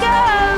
go.